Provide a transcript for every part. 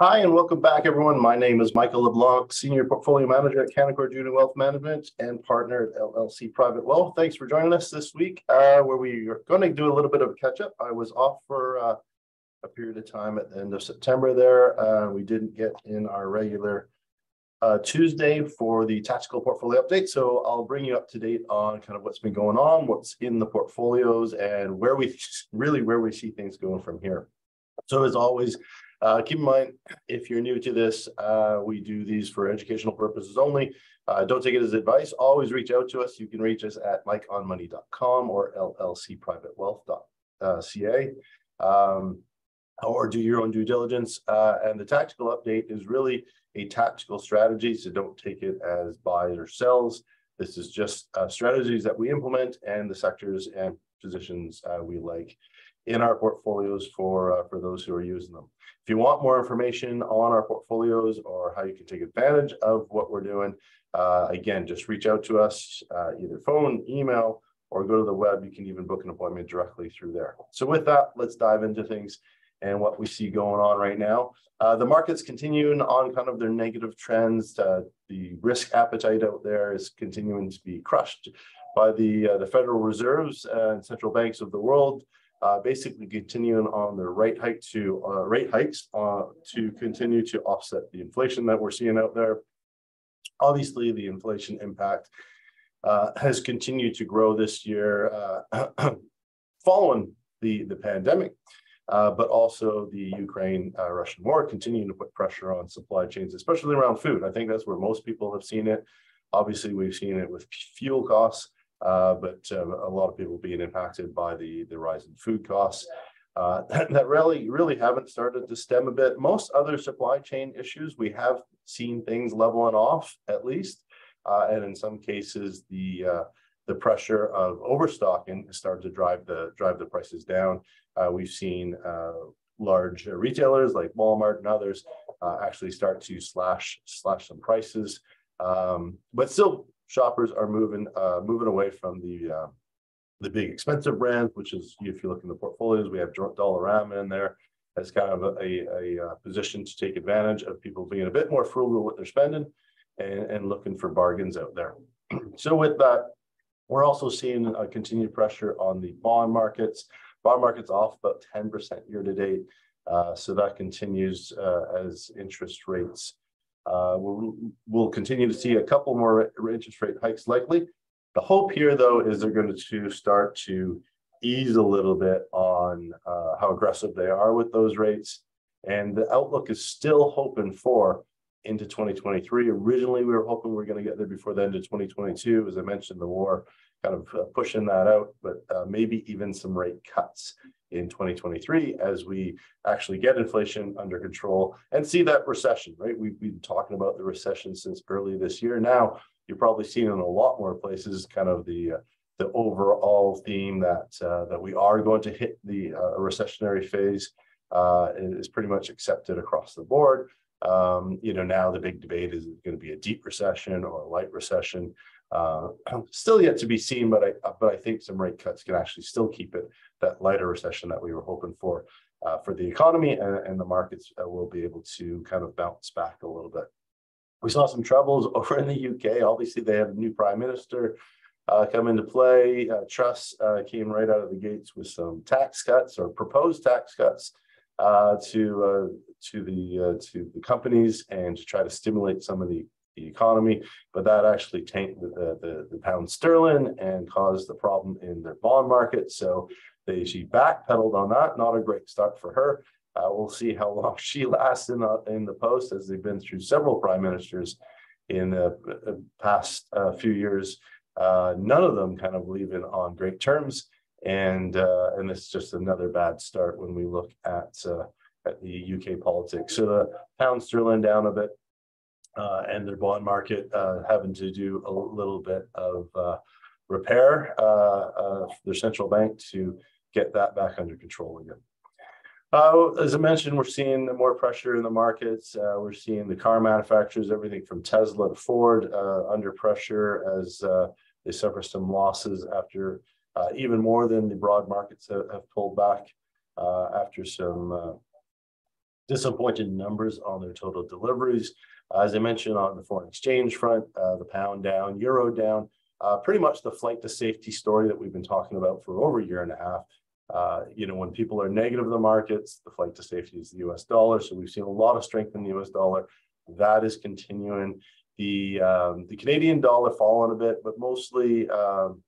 Hi, and welcome back, everyone. My name is Michael LeBlanc, Senior Portfolio Manager at Canaccord Genuity Wealth Management and partner at LLC Private Wealth. Thanks for joining us this week, uh, where we are going to do a little bit of a catch up. I was off for uh, a period of time at the end of September there. Uh, we didn't get in our regular uh, Tuesday for the tactical portfolio update. So I'll bring you up to date on kind of what's been going on, what's in the portfolios, and where we really where we see things going from here. So as always, uh, keep in mind, if you're new to this, uh, we do these for educational purposes only. Uh, don't take it as advice. Always reach out to us. You can reach us at mikeonmoney.com or llcprivatewealth.ca. Um, or do your own due diligence. Uh, and the tactical update is really a tactical strategy. So don't take it as buys or sells. This is just uh, strategies that we implement and the sectors and positions uh, we like in our portfolios for, uh, for those who are using them. If you want more information on our portfolios or how you can take advantage of what we're doing, uh, again, just reach out to us, uh, either phone, email, or go to the web. You can even book an appointment directly through there. So with that, let's dive into things and what we see going on right now. Uh, the market's continuing on kind of their negative trends. Uh, the risk appetite out there is continuing to be crushed by the, uh, the Federal Reserves and central banks of the world uh, basically continuing on their rate hike to uh, rate hikes uh, to continue to offset the inflation that we're seeing out there. Obviously, the inflation impact uh, has continued to grow this year, uh, following the the pandemic. Uh, but also the Ukraine-Russian war continuing to put pressure on supply chains, especially around food. I think that's where most people have seen it. Obviously, we've seen it with fuel costs, uh, but um, a lot of people being impacted by the, the rise in food costs. Uh, that really, really haven't started to stem a bit. Most other supply chain issues, we have seen things leveling off at least. Uh, and in some cases, the uh, the pressure of overstocking has started to drive the drive the prices down. Uh, we've seen large retailers like Walmart and others actually start to slash slash some prices. Um, but still shoppers are moving uh, moving away from the uh, the big expensive brands, which is if you look in the portfolios, we have Dollarama in there as kind of a, a, a, uh, position to take advantage of people being a bit more frugal with their spending and, and looking for bargains out there. so with that, we're also seeing a continued pressure on the bond markets. Bond markets off about 10% year to date. Uh, so that continues uh, as interest rates uh, we'll, we'll continue to see a couple more interest rate hikes likely. The hope here, though, is they're going to start to ease a little bit on uh, how aggressive they are with those rates. And the outlook is still hoping for into 2023. Originally, we were hoping we were going to get there before the end of 2022. As I mentioned, the war kind of uh, pushing that out, but uh, maybe even some rate cuts in 2023 as we actually get inflation under control and see that recession, right? We've been talking about the recession since early this year. Now, you're probably seeing in a lot more places kind of the uh, the overall theme that uh, that we are going to hit the uh, recessionary phase uh, is pretty much accepted across the board. Um, you know, now the big debate is going to be a deep recession or a light recession. Uh, still yet to be seen, but I but I think some rate cuts can actually still keep it that lighter recession that we were hoping for uh, for the economy, and, and the markets uh, will be able to kind of bounce back a little bit. We saw some troubles over in the UK. Obviously, they had a new prime minister uh, come into play. Uh, Truss uh, came right out of the gates with some tax cuts or proposed tax cuts to to the to the companies and to try to stimulate some of the the economy, but that actually tanked the, the, the, pound sterling and caused the problem in their bond market. So they, she backpedaled on that. Not a great start for her. Uh, we'll see how long she lasts in the, in the post as they've been through several prime ministers in the uh, past uh, few years. Uh, none of them kind of leaving on great terms. And, uh, and is just another bad start when we look at, uh, at the UK politics. So the pound sterling down a bit, uh, and their bond market uh, having to do a little bit of uh, repair uh, their central bank to get that back under control again. Uh, as I mentioned, we're seeing more pressure in the markets. Uh, we're seeing the car manufacturers, everything from Tesla to Ford, under pressure as they suffer some losses after even more than the broad markets have, have pulled back after some disappointed numbers on their total deliveries. As I mentioned on the foreign exchange front, uh, the pound down, euro down, uh, pretty much the flight to safety story that we've been talking about for over a year and a half. Uh, you know, when people are negative in the markets, the flight to safety is the US dollar. So we've seen a lot of strength in the US dollar. That is continuing. The um, the Canadian dollar falling a bit, but mostly um,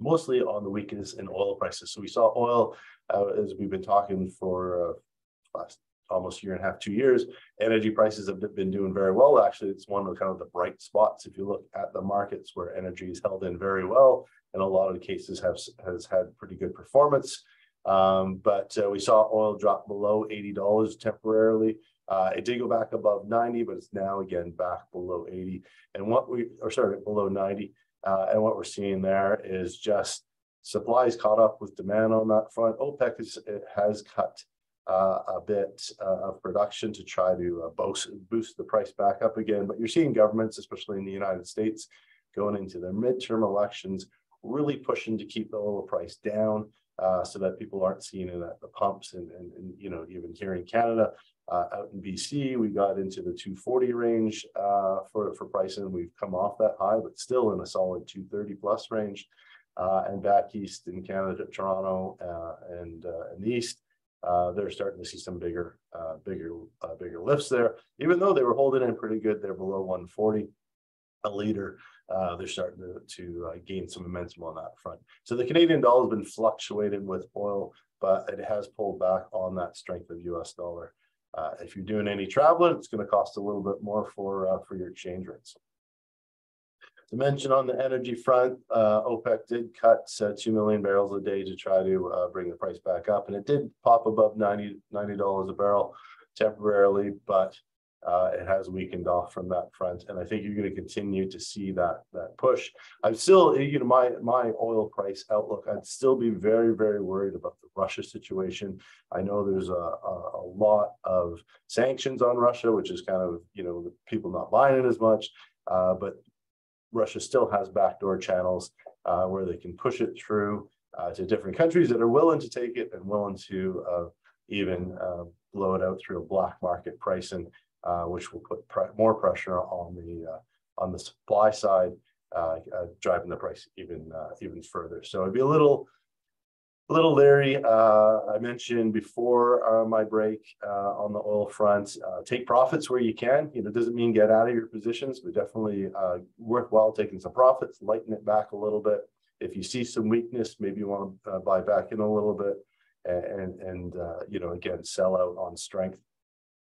mostly on the weakness in oil prices. So we saw oil, uh, as we've been talking for uh, last almost year and a half, two years, energy prices have been doing very well. Actually, it's one of the kind of the bright spots if you look at the markets where energy is held in very well, and a lot of cases have has had pretty good performance. Um, but uh, we saw oil drop below $80 temporarily. Uh, it did go back above 90, but it's now again back below 80. And what we, or sorry, below 90. Uh, and what we're seeing there is just supplies caught up with demand on that front. OPEC is, has cut uh, a bit uh, of production to try to uh, boost, boost the price back up again. But you're seeing governments, especially in the United States, going into their midterm elections, really pushing to keep the oil price down. Uh, so that people aren't seeing it at the pumps and, and, and you know even here in Canada uh, out in BC we got into the 240 range uh, for for pricing we've come off that high but still in a solid 230 plus range and back east in Canada Toronto and in the east uh, they're starting to see some bigger, uh, bigger, uh, bigger lifts there. Even though they were holding in pretty good, they're below 140 a liter. Uh, they're starting to, to uh, gain some momentum on that front. So the Canadian dollar has been fluctuating with oil, but it has pulled back on that strength of U.S. dollar. Uh, if you're doing any traveling, it's going to cost a little bit more for for your exchange rates. To mention on the energy front, uh, OPEC did cut uh, 2 million barrels a day to try to uh, bring the price back up. And it did pop above 90, $90 a barrel temporarily, but uh, it has weakened off from that front. And I think you're going to continue to see that, that push. I'm still, you know, my, my oil price outlook, I'd still be very, very worried about the Russia situation. I know there's a, a, a lot of sanctions on Russia, which is kind of, you know, people not buying it as much. Uh, but Russia still has backdoor channels uh, where they can push it through uh, to different countries that are willing to take it and willing to uh, even uh, blow it out through a black market pricing, uh, which will put more pressure on the uh, on the supply side, driving the price even even further. So it'd be a little little leery. Uh, I mentioned before uh, my break uh, on the oil front, uh, take profits where you can. You know, doesn't mean get out of your positions, but definitely uh, worthwhile taking some profits, lighten it back a little bit. If you see some weakness, maybe you want to uh, buy back in a little bit, and and you know again sell out on strength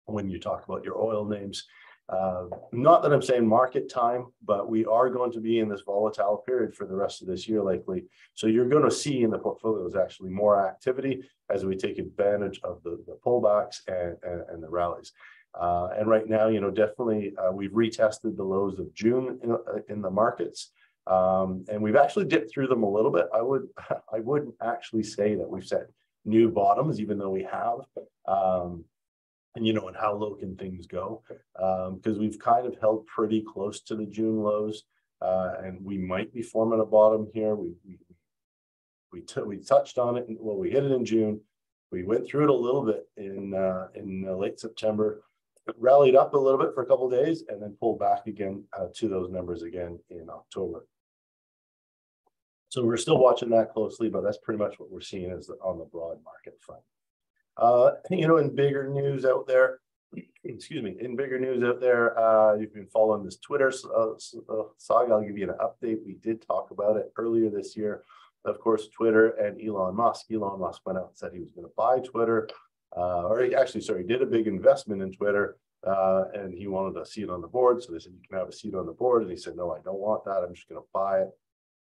when you talk about your oil names. Uh, not that I'm saying market time, but we are going to be in this volatile period for the rest of this year, likely. So you're going to see in the portfolios actually more activity as we take advantage of the, the pullbacks and, and, and the rallies. Uh, and right now, you know, definitely uh, we've retested the lows of June in, uh, in the markets. Um, and we've actually dipped through them a little bit. I would, I wouldn't actually say that we've set new bottoms, even though we have. Um, and you know, and how low can things go? Because um, we've kind of held pretty close to the June lows, uh, and we might be forming a bottom here. We we we, we touched on it. well, we hit it in June. We went through it a little bit in uh, in uh, late September, rallied up a little bit for a couple days, and then pulled back again uh, to those numbers again in October. So we're still watching that closely, but that's pretty much what we're seeing as the, on the broad market front. Uh, you know, in bigger news out there, excuse me, in bigger news out there, uh, you've been following this Twitter uh, uh, saga. I'll give you an update. We did talk about it earlier this year. Of course, Twitter and Elon Musk. Elon Musk went out and said he was going to buy Twitter, uh, or he actually, sorry, he did a big investment in Twitter. Uh, and he wanted a seat on the board. So they said, You can have a seat on the board. And he said, No, I don't want that. I'm just going to buy it.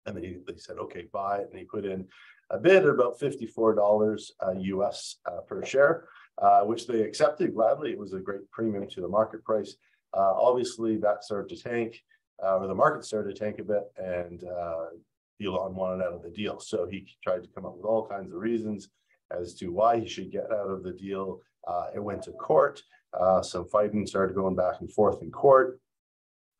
And then he, said, Okay, buy it. And he put in a bid at about $54 uh, US uh, per share, uh, which they accepted gladly. It was a great premium to the market price. Uh, obviously, that started to tank, uh, or the market started to tank a bit, and Elon wanted out of the deal. So he tried to come up with all kinds of reasons as to why he should get out of the deal. it went to court. some fighting started going back and forth in court.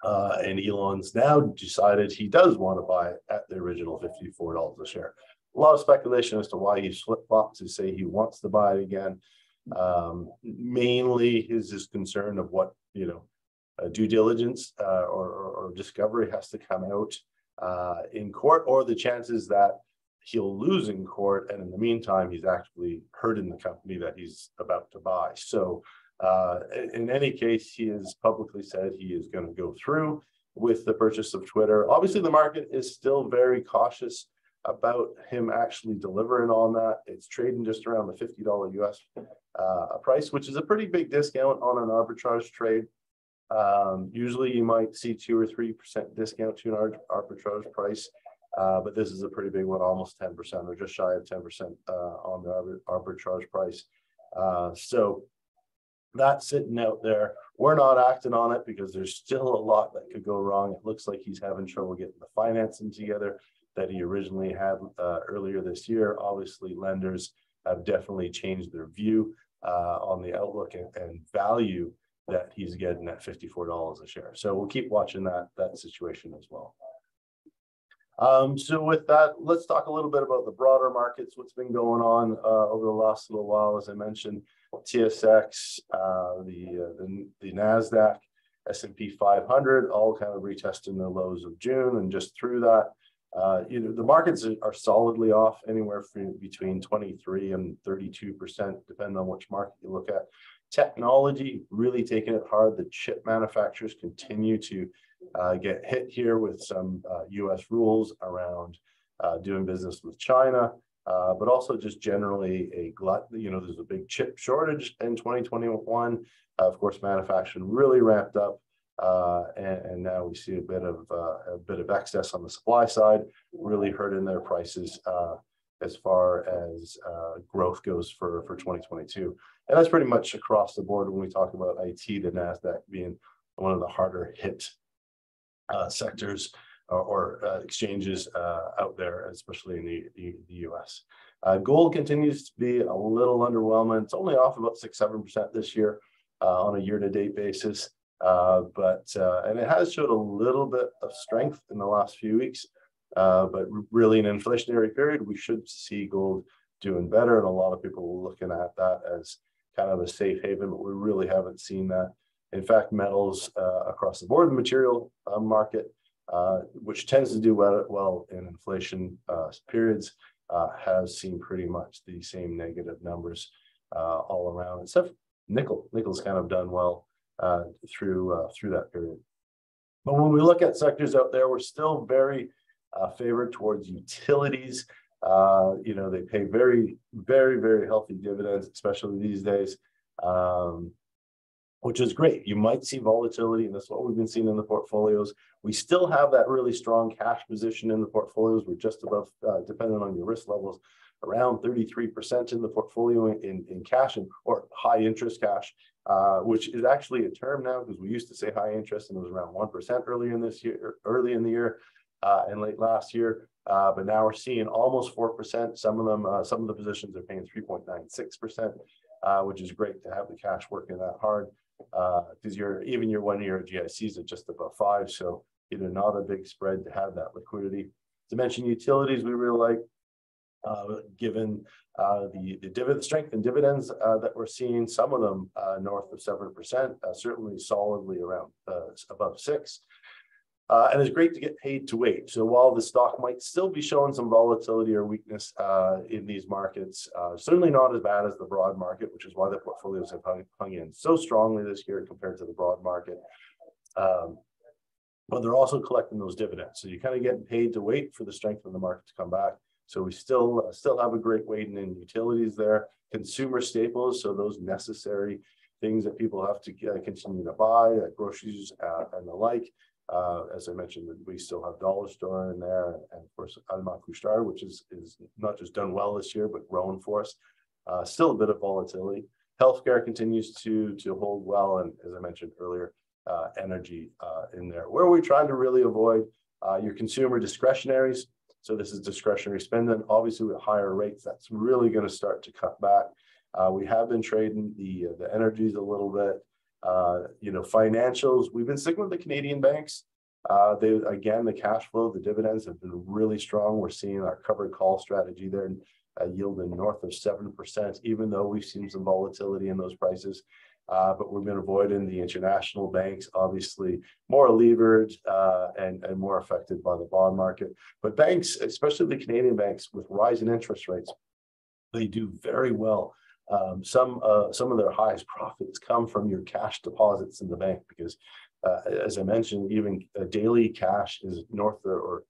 Uh, and Elon's now decided he does want to buy at the original $54 a share a lot of speculation as to why he flip flopped to say he wants to buy it again. Um, mainly his is concern of what, you know, uh, due diligence uh, or, or, or, discovery has to come out uh, in court, or the chances that he'll lose in court, and in the meantime, he's actually hurting the company that he's about to buy. So, uh, in any case, he has publicly said he is going to go through with the purchase of Twitter. Obviously, the market is still very cautious about him actually delivering on that. It's trading just around the $50 US uh, price, which is a pretty big discount on an arbitrage trade. Um, usually you might see two or 3% discount to an arbitrage price, uh, but this is a pretty big one, almost 10% or just shy of 10% uh, on the arbitrage price. Uh, so that's sitting out there. We're not acting on it because there's still a lot that could go wrong. It looks like he's having trouble getting the financing together that he originally had uh, earlier this year. Obviously, lenders have definitely changed their view uh, on the outlook and, and, value that he's getting at $54 a share. So we'll keep watching that, that situation as well. Um, so with that, let's talk a little bit about the broader markets, what's been going on uh, over the last little while. As I mentioned, TSX, uh, the, uh, the, the NASDAQ, S&P 500, all kind of retesting the lows of June and just through that. Uh, you know, the markets are solidly off anywhere from between 23 and 32 percent, depending on which market you look at. Technology really taking it hard. The chip manufacturers continue to uh, get hit here with some uh, U.S. rules around uh, doing business with China, uh, but also just generally a glut. You know, there's a big chip shortage in 2021. of course, manufacturing really ramped up. Uh, and, and, now we see a bit of uh, a bit of excess on the supply side, really hurting their prices uh, as far as uh, growth goes for for 2022. And that's pretty much across the board when we talk about IT, the Nasdaq being one of the harder hit uh, sectors or, or uh, exchanges out there, especially in the the, the U.S. gold continues to be a little underwhelming. It's only off about six seven percent this year on a year to date basis. Uh, but uh, and it has showed a little bit of strength in the last few weeks. Uh, but really, an inflationary period, we should see gold doing better, and a lot of people are looking at that as kind of a safe haven. But we really haven't seen that. In fact, metals uh, across the board, the material uh, market, uh, which tends to do well, well in inflation periods, has seen pretty much the same negative numbers all around, except nickel. Nickel's kind of done well uh, through uh, through that period. But when we look at sectors out there, we're still very uh, favored towards utilities. Uh, you know, they pay very, very, very healthy dividends, especially these days, um, which is great. You might see volatility, and that's what we've been seeing in the portfolios. We still have that really strong cash position in the portfolios. We're just above, uh, depending on your risk levels, around 33% in the portfolio in, in cash and or high interest cash, uh, which is actually a term now because we used to say high interest and it was around 1% earlier in this year, early in the year uh, and late last year. Uh, but now we're seeing almost 4%. Some of them, uh, some of the positions are paying 3.96%, uh, which is great to have the cash working that hard because your even your one year GICs are just above five. So either not a big spread to have that liquidity. To mention utilities, we really like given uh, the, the dividend strength and dividends uh, that we're seeing, some of them uh, north of 7%, uh, certainly solidly around uh, above six. and it's great to get paid to wait. So while the stock might still be showing some volatility or weakness in these markets, certainly not as bad as the broad market, which is why the portfolios have hung, hung in so strongly this year compared to the broad market. Um, but they're also collecting those dividends. So you're kind of getting paid to wait for the strength of the market to come back. So we still uh, still have a great weighting in utilities there, consumer staples, so those necessary things that people have to uh, continue to buy, uh, groceries uh, and the like. Uh, as I mentioned, we still have Dollar Store in there, and, of course Aliment Couche-Tard, which is is not just done well this year, but growing for us. Uh, still a bit of volatility. Healthcare continues to to hold well, and as I mentioned earlier, energy in there. Where are we trying to really avoid your consumer discretionaries? So this is discretionary spending. Obviously, with higher rates, that's really going to start to cut back. Uh, we have been trading the uh, the energies a little bit. Uh, you know, financials. We've been sticking with the Canadian banks. Uh, they again, the cash flow, the dividends have been really strong. We're seeing our covered call strategy there uh, yielding north of 7%, even though we've seen some volatility in those prices. Uh, but we've been avoiding the international banks, obviously more levered uh, and, and more affected by the bond market. But banks, especially the Canadian banks with rising interest rates, they do very well. Um, some uh, some of their highest profits come from your cash deposits in the bank because, uh, as I mentioned, even daily cash is north of, or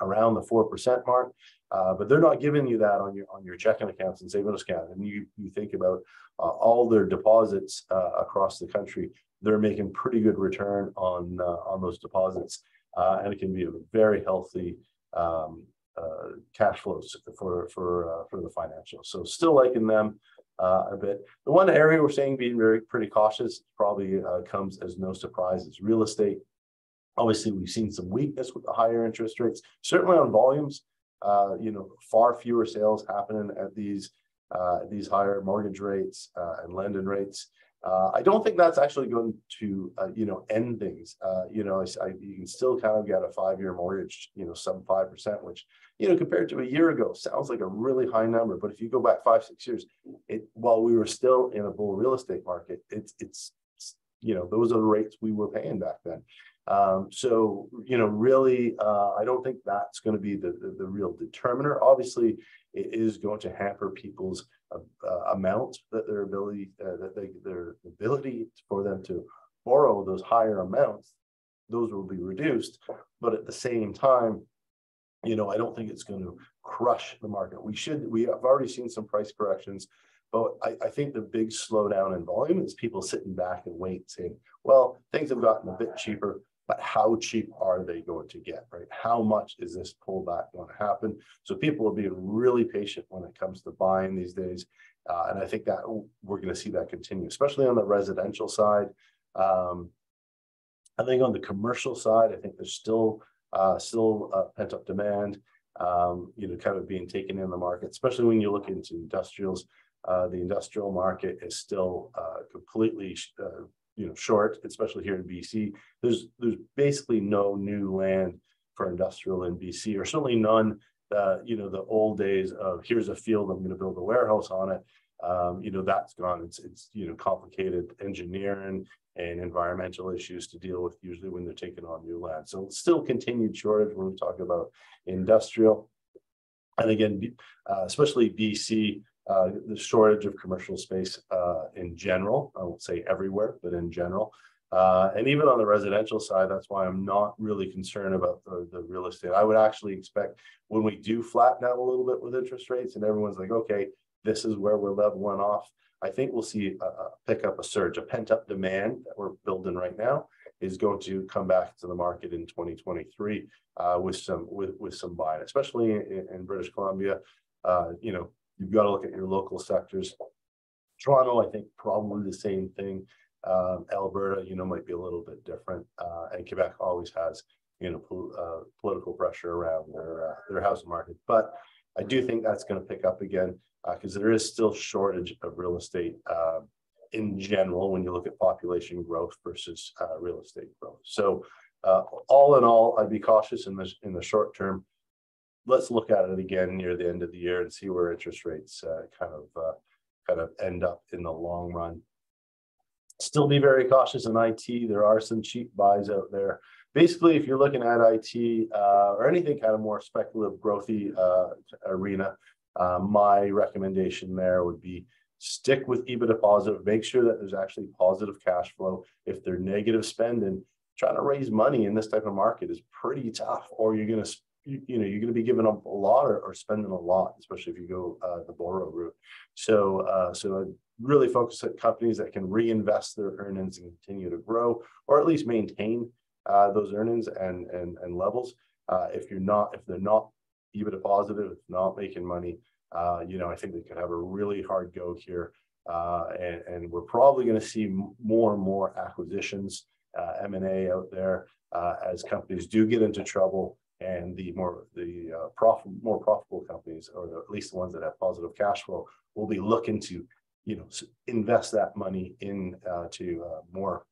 around the four percent mark. Uh, but they're not giving you that on your on your checking accounts and savings account. And you you think about uh, all their deposits uh, across the country, they're making pretty good return on uh, on those deposits, uh, and it can be a very healthy um, uh, cash flows for for for the financials. So still liking them. a bit. The one area we're saying being very pretty cautious probably comes as no surprise is real estate. Obviously, we've seen some weakness with the higher interest rates, certainly on volumes uh, you know, far fewer sales happening at these uh, these higher mortgage rates uh, and lending rates. Uh, I don't think that's actually going to, uh, you know, end things. Uh, you know, I, I, you can still kind of get a five-year mortgage, you know, some five percent, which, you know, compared to a year ago, sounds like a really high number. But if you go back five, six years, it while we were still in a bull real estate market, it's it's, you know, those are the rates we were paying back then. Um, so, you know, really, uh, I don't think that's going to be the, the, the, real determiner. Obviously, it is going to hamper people's uh, uh, amount that their ability, uh, that they, their ability for them to borrow those higher amounts, those will be reduced. But at the same time, you know, I don't think it's going to crush the market. We should, we have already seen some price corrections. But I, I, think the big slowdown in volume is people sitting back and wait, saying, well, things have gotten a bit cheaper but how cheap are they going to get, right? How much is this pullback going to happen? So people are being really patient when it comes to buying these days. Uh, and I think that we're going to see that continue, especially on the residential side. Um, I think on the commercial side, I think there's still uh, still uh, pent up demand, um, you know, kind of being taken in the market, especially when you look into industrials. Uh, the industrial market is still uh, completely uh, you know short, especially here in BC. There's there's basically no new land for industrial in BC, or certainly none. Uh, you know the old days of here's a field, I'm going to build a warehouse on it. Um, you know that's gone. It's it's you know complicated engineering and environmental issues to deal with usually when they're taking on new land. So still continued shortage when we talk about industrial. And again, uh, especially BC, uh, the shortage of commercial space uh, in general. I won't say everywhere, but in general. Uh, and even on the residential side, that's why I'm not really concerned about the, the real estate. I would actually expect when we do flatten out a little bit with interest rates and everyone's like, okay, this is where we're leveling off. I think we'll see a, a pick up a surge, a pent up demand that we're building right now is going to come back to the market in 2023 uh, with some with with some buying, especially in, in British Columbia. Uh, you know, you've got to look at your local sectors. Toronto, I think probably the same thing. Um, Alberta, you know, might be a little bit different, uh, and Quebec always has, you know, pol uh, political pressure around their uh, their housing market. But I do think that's going to pick up again because uh, there is still shortage of real estate um, in general when you look at population growth versus uh, real estate growth. So uh, all in all, I'd be cautious in the in the short term let's look at it again near the end of the year and see where interest rates uh, kind of uh, kind of end up in the long run. Still be very cautious in IT. There are some cheap buys out there. Basically, if you're looking at IT uh, or anything kind of more speculative, growthy uh, arena, uh, my recommendation there would be stick with EBITDA positive. Make sure that there's actually positive cash flow. If they're negative spending, trying to raise money in this type of market is pretty tough, or you're going to you, you know you're going to be giving up a lot or, or spending a lot, especially if you go uh, the borrow route. So uh, so I really focus at companies that can reinvest their earnings and continue to grow, or at least maintain uh, those earnings and and and levels. Uh, if you're not if they're not EBITDA positive, if not making money, uh, you know I think they could have a really hard go here. Uh, and, and, we're probably going to see more and more acquisitions, M&A out there as companies do get into trouble and the more the uh, more profitable companies or the, at least the ones that have positive cash flow will be looking to you know invest that money in uh, to uh, more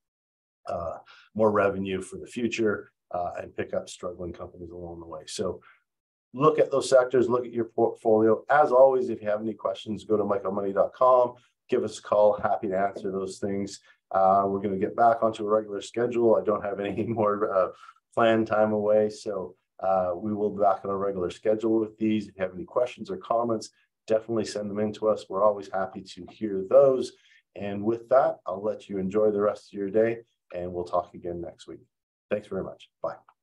uh, more revenue for the future uh, and pick up struggling companies along the way so look at those sectors, look at your portfolio. As always, if you have any questions, go to mikeonmoney.com, give us a call. Happy to answer those things. Uh, we're going to get back onto a regular schedule. I don't have any more uh, planned time away. So uh, we will be back on a regular schedule with these. If you have any questions or comments, definitely send them in to us. We're always happy to hear those. And with that, I'll let you enjoy the rest of your day and we'll talk again next week. Thanks very much. Bye.